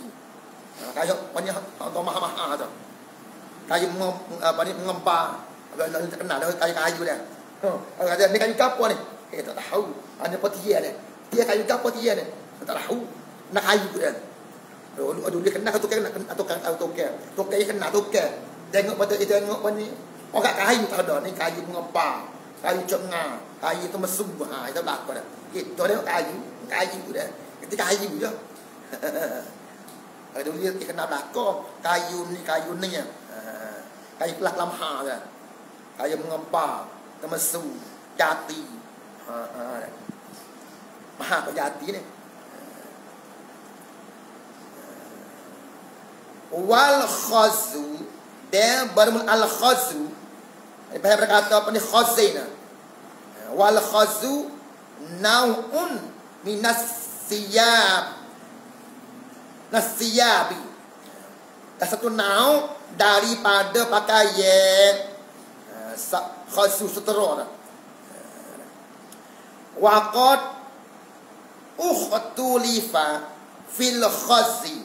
Ha, kayu banyak atau mahal-mahal tu. Kayu apa ni mengempar. Agak terkenal dah kayu-kayu dia. Oh, ada ni kayu kapur ni. Eh tak tahu. Ada petia ni. Dia kayu kapur dia ni. Tak tahu. Nak kayu dia. Dulu dulu dia kenal tu kan atau kan atau kan. Tu kan kenal tu kan. Tengok pada kita tengok pada ni. Orang kayu tak ada ni kayu mengepar, kayu cengar, kayu tu mesum ha itu berlaku dah. Itu dia kayu, kayu dah. Itu kayu je. Kalau [LAUGHS] dia kena berlaku, kayu ni kayu ni ya. Kayu pelak lamha dah. Kayu mengepar, temesu, jati. Ha ha. Maha jati ni. Dan bermul al khazu Ibrahim berkata apa ni khazina. Wal khazu nau'un minas siyab. Nasiyabi. Dan satu nau daripada pakaian khazu setera. Waqad ukhtulifa fil khazi.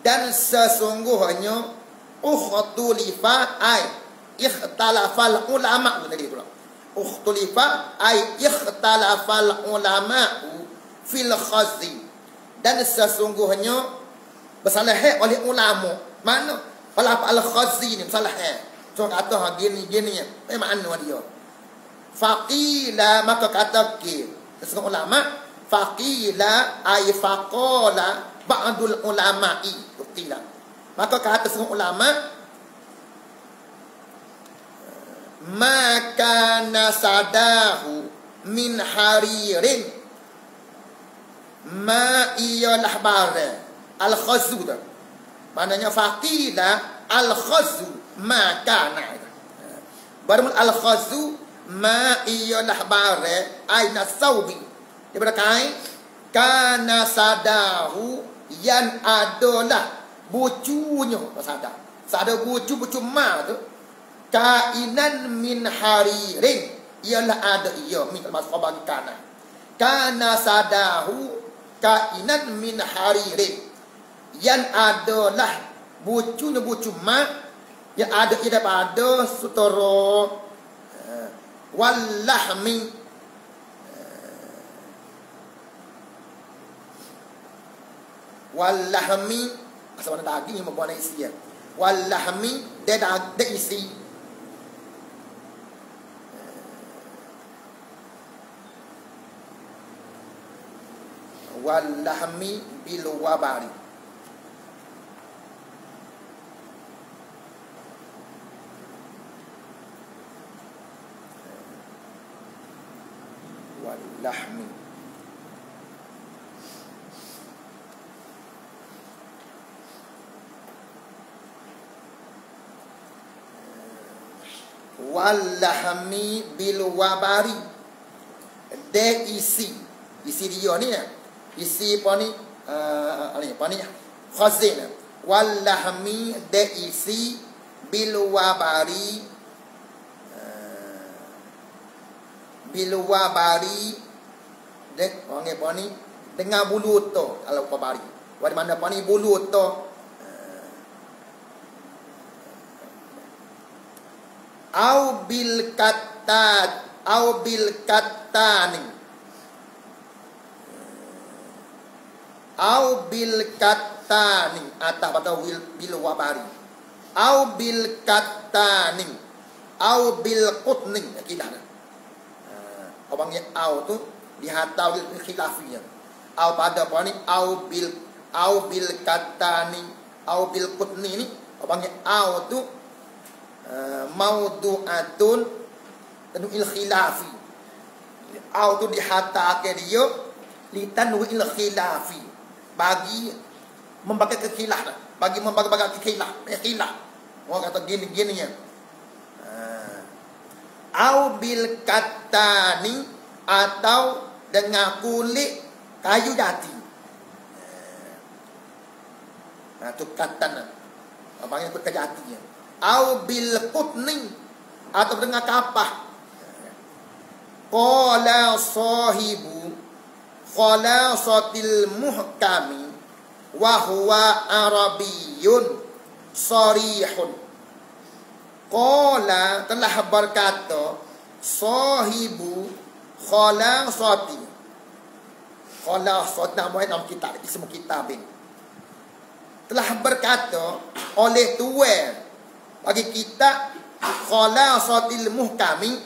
Dan sesungguhnya ukhtulifa ay ikhtalafal ulama tadi pula. Ukhtulifa ay ikhtalafal ulama fil khazi. Dan sesungguhnya bersalah oleh ulama. Mana? Pala al khazi ni bersalah so kata ha gini gini ya apa makna dia? Faqila maka kata ke sesungguhnya ulama. Faqila ay faqala ba'dul ulama'i. Maka kata sesungguhnya ulama maka nasadahu min haririn. Ma iyalah bare al khazu maknanya faqila al khazu maka Baru al-khazu ma iyalah bare aina saubi. Daripada kain kana sadahu yang adalah bucunya sadar. Sadar bucu bucu ma tu. Kainan min haririn. Ialah ada ia. Min termasuk bagi kana. Kana sadahu kainan min haririn. Yang adalah bucunya bucu ma yang ada ia daripada sutoro uh, wallahmi wallahmi asal mana daging yang membuat isi ya wallahmi dia dah dia isi wallahmi bil wabari wallahmi bil wabari. De isi. Isi dia ni ya. Isi apa ni uh, apa ni khazin wallahmi de isi bil wabari uh, bil wabari de orang ni dengan bulu tu kalau wabari wadi mana apa ni bulu tu au bil katat au bil katani au bil katani atau atau bil bil wabari. Au bil katani au bil qutni. Kita ada. Abangnya au tu dihatau bil khilafiyah au pada apa ni au bil au bil katani au bil qutni ni abangnya au tu Uh, maudu'atun tanwil khilafi. Au tu dihatake dia li tanwil khilafi. Bagi membagi kekhilaf bagi membagi-bagi kekhilaf khilaf orang kata gini gini ya uh, au bil katani atau dengan kulit kayu jati. Nah, tu katan. Abangnya kulit kayu jati ya au bil qutni atau dengan kapah. Qala sahibu khalasatil muhkami wa huwa arabiyyun sarihun. Qala telah berkata sahibu khalasati khalasat nama dalam kitab semua kitab ini telah berkata oleh tuan bagi kita khalasatil muhkami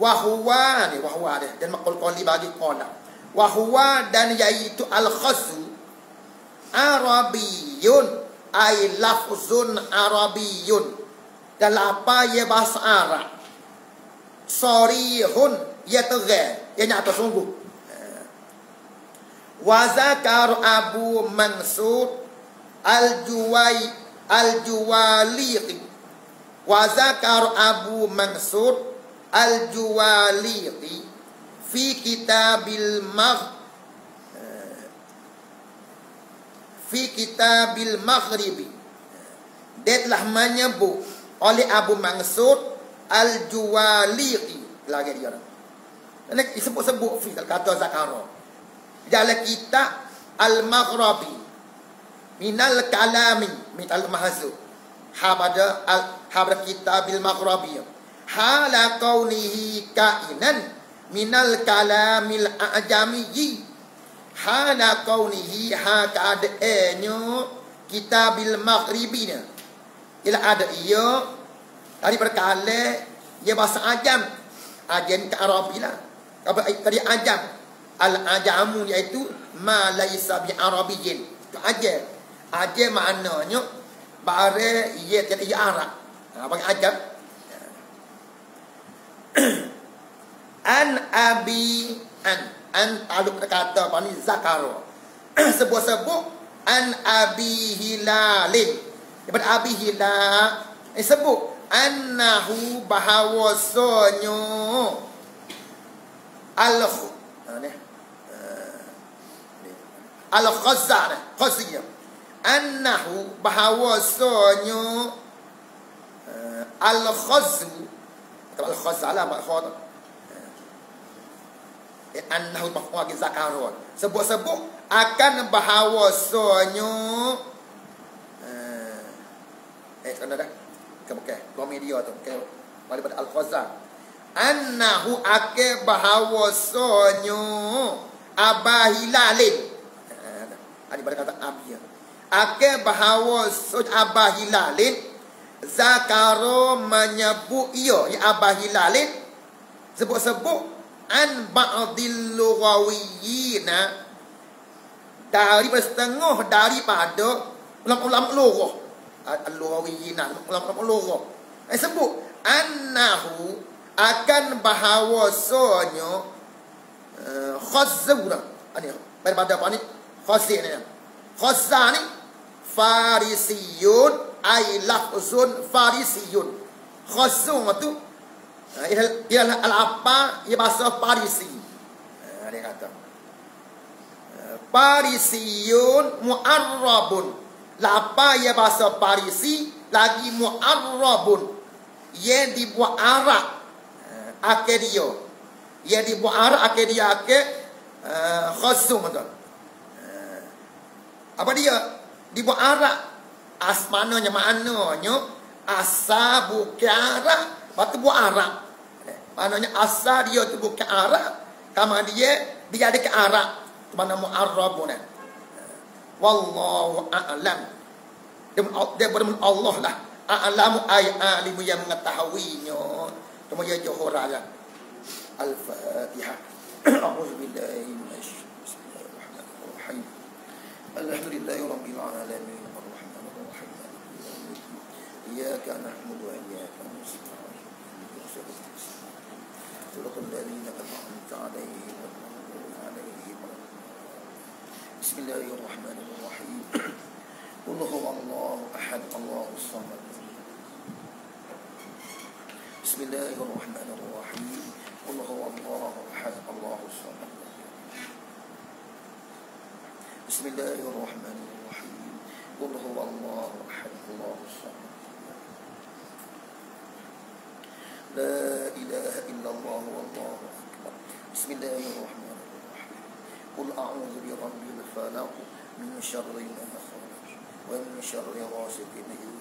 wa huwa ni wa huwa dia. Dan maqul qali bagi qala. Wa huwa dan yaitu al khasu arabiyun. Ay lafzun arabiyun. Dan apa ya bahasa Arab? Sarihun. Ya tegak ya nyata sungguh. Wa zakar abu mansur al juwai Al-Juwaliqi wa zakar Abu Mansur Al-Juwaliqi fi kitabil magh fi kitabil maghribi telah menyebut oleh Abu Mansur Al-Juwaliqi lagi dia ini disebut-sebut fi kata zakar. Dalam kitab Al-Maghribi minal kalami minal mahzu. Habada al habra kitabil maghrabiyah hala kaunihi kainan minal kalamil ajamiyyi hala kaunihi ha kaadanya kitabil maghribina ila ada ia dari perkala ia bahasa ajam. Ajam ke arabi lah. Tadi ajam. Al ajamu iaitu ma laisa bi arabiyyin ajam Ajar maknanya bare ia jadi ia Arab. Ha bagi ajar. [COUGHS] an abi an an taluk kata apa ni zakaro. [COUGHS] Sebut-sebut an abi hilalin. Daripada abi hilal eh, sebut annahu bahawasanya al ha, ni al khazza khaziyah annahu bahawasanya uh, al khazzu kalau al khazza lah mak khad eh, annahu mafhum zakarun sebut-sebut akan bahawasanya uh, eh kena dah ke bukan media tu ke daripada al khazza annahu ake bahawasanya abahilalin ada pada kata abia. Ake bahawa abah hilalin zakaro menyebut ia ya abah hilalin sebut-sebut an ba'dil lughawiyina dari setengah daripada ulama-ulama lughah al-lughawiyina ulama-ulama lughah eh sebut annahu akan bahawasanya uh, khazzura ani pada apa ni? Khazin ni. Khazan ni farisiyun ay lafzun farisiyun. Khazun tu dia al-apa ia bahasa Parisi. Ha, dia kata. Parisiyun mu'arrabun. Lapa ia bahasa Parisi lagi mu'arrabun. Ia dibuat arak. Akhir dia. Ia dibuat arak akhir. Uh, khazum tu apa dia dibuat arak. Asmananya maknanya asa bukan arak. Batu buat arak. Maknanya asa dia tu bukan arak. Kama dia dia ada ke arak. Mana mu'arrabun. Wallahu a'lam. Dia berdoa Allah lah. A'lamu ay alimu yang mengetahuinya. Cuma dia johor aja al-fatihah. [CLEARS THROAT] A'udzu العالمين الرحمن الرحيم إياك نحمد وإياك نستعين. بسم الله الرحمن الرحيم. قل هو الله أحد الله الصمد. بسم الله الرحمن الرحيم. قل هو الله أحد الله الصمد. بسم الله الرحمن الرحيم. قل هو الله أحد الله الصمد. لا إله إلا الله والله أكبر. بسم الله الرحمن الرحيم. قل أعوذ برب الفلق من شر ما خلق ومن شر غاسق اذا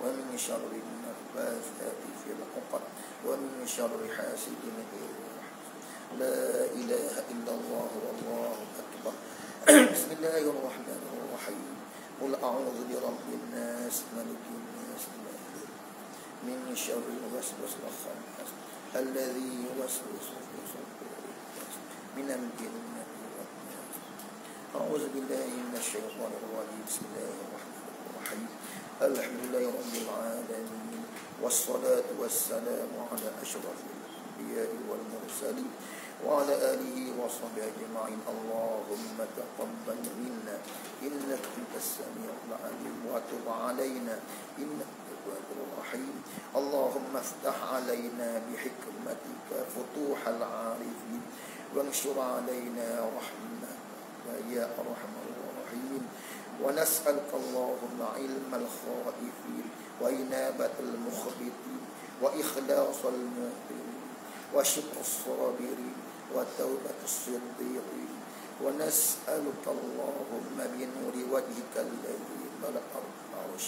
ومن شر النفاثات في العقد ومن شر حاسد اذا لا إله إلا الله والله أكبر. [CLEARS THROAT] بسم الله الرحمن الرحيم. قل أعوذ برب الناس ملك الناس من شر الوسوس الخناس الذي يوسوس في صدور الناس من الجنة والناس. أعوذ بالله من الشيطان الرجيم بسم الله الرحمن الرحيم. الحمد لله رب العالمين والصلاة والسلام على أشرف الأنبياء والمرسلين وعلى آله وصحبه أجمعين. اللهم تقبل منا إنك أنت السميع العليم وتب علينا إنك التواب الرحيم. اللهم افتح علينا بحكمتك فتوح العارفين وانشر علينا رحمتك يا أرحم الراحمين. ونسألك اللهم علم الخائفين وإنابة المخبتين وإخلاص المؤمنين وشكر الصابرين وتوبة الصديقين ونسألك اللهم بنور وجهك الذي ملأ العرش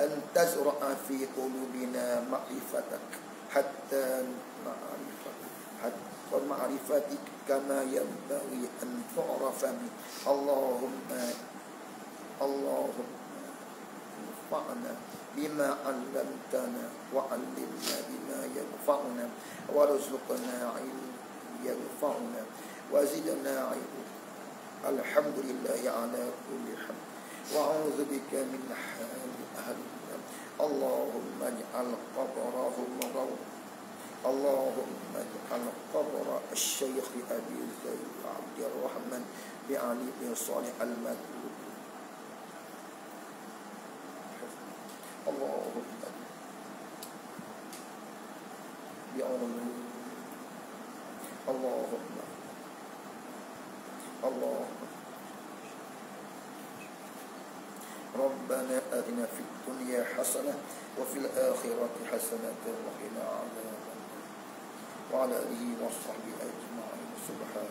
أن تزرع في قلوبنا معرفتك حتى معرفتك حتى معرفتك كما ينبغي أن تعرف. بي اللهم اللهم انفعنا بما علمتنا وعلمنا بما ينفعنا وارزقنا علما. ينفعنا وزدنا علما. الحمد لله على كل حمد وأعوذ بك من حال أهل النار. اللهم اجعل قبرهم روضة اللهم اجعل قبر الشيخ أبي زيد عبد الرحمن بعلي بن صالح المدلول اللهم بعون حسنة وفي الآخرة حسنة وقنا عذاب وعلى آله وصحبه أجمعين. سبحان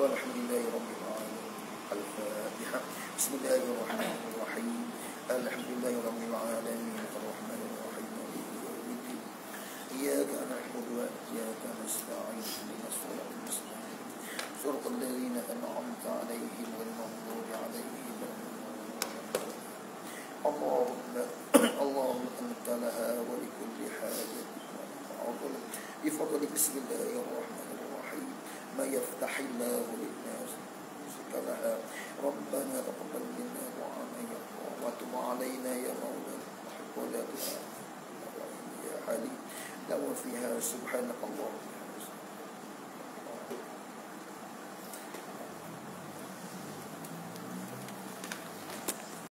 والحمد لله رب العالمين. الفاتحة. بسم الله الرحمن الرحيم. الحمد لله رب العالمين. الرحمن الرحيم. إياك نعبد وإياك نستعين. اهدنا الصراط المستقيم. صراط الذين أنعمت عليهم غير المغضوب عليهم اللهم اللهم أنت لها ولكل حاجة وعضل بفضل بسم الله الرحمن الرحيم ما يفتح الله للناس لها ربنا تقبل منا دعانا وتب علينا يا مولانا ولا دعاء يا حليم لو فيها سبحانك اللهم